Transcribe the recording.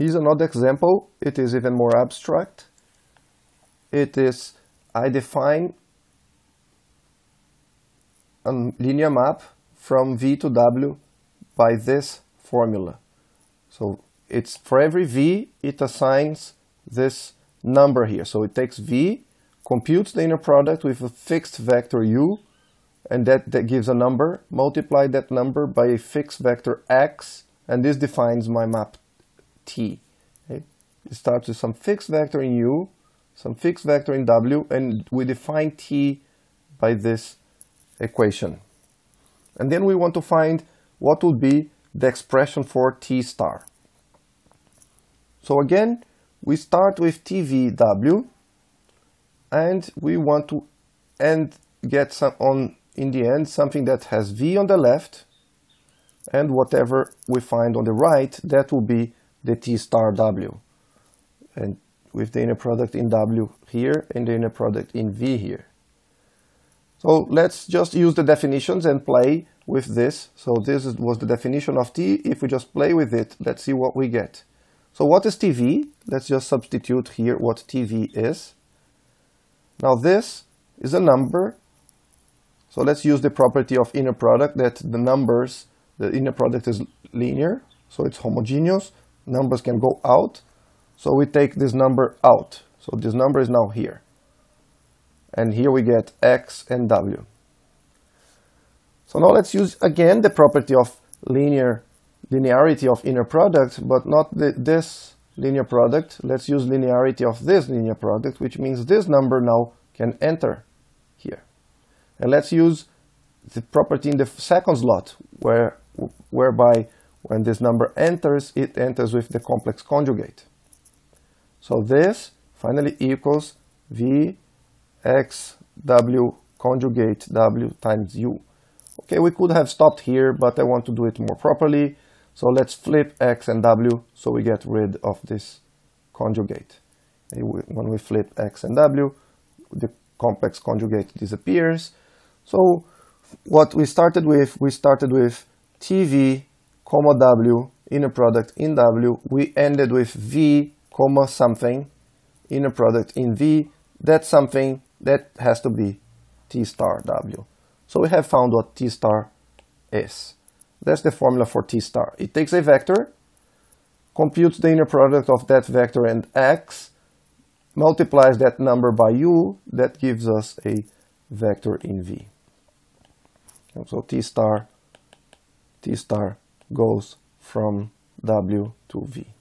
Here's another example. It is even more abstract. It is, I define a linear map from V to W by this formula. So it's for every V, it assigns this number here. So it takes V, computes the inner product with a fixed vector U, and that, that gives a number, multiply that number by a fixed vector X, and this defines my map T. Okay? It starts with some fixed vector in U, some fixed vector in W, and we define T by this equation. And then we want to find what would be the expression for T star. So again, we start with TVW and we want to end get some on in the end something that has V on the left and whatever we find on the right that will be the T star W and with the inner product in W here and the inner product in V here. So let's just use the definitions and play with this. So this was the definition of T. If we just play with it, let's see what we get. So what is TV? Let's just substitute here what TV is. Now this is a number. So let's use the property of inner product that the numbers, the inner product is linear, so it's homogeneous. Numbers can go out. So we take this number out. So this number is now here. And here we get x and w. So now let's use again the property of linear linearity of inner product, but not the, this linear product. Let's use linearity of this linear product, which means this number now can enter here. And let's use the property in the second slot, where, whereby when this number enters, it enters with the complex conjugate. So this finally equals v x w conjugate w times u. Okay, we could have stopped here, but I want to do it more properly. So let's flip x and w so we get rid of this conjugate. When we flip x and w, the complex conjugate disappears. So what we started with, we started with tv, comma w, inner product in w. We ended with v, comma something, inner product in v. That's something that has to be t star w. So we have found what t star is. That's the formula for t star. It takes a vector, computes the inner product of that vector and x, multiplies that number by u, that gives us a vector in v. So t star, t star goes from w to v.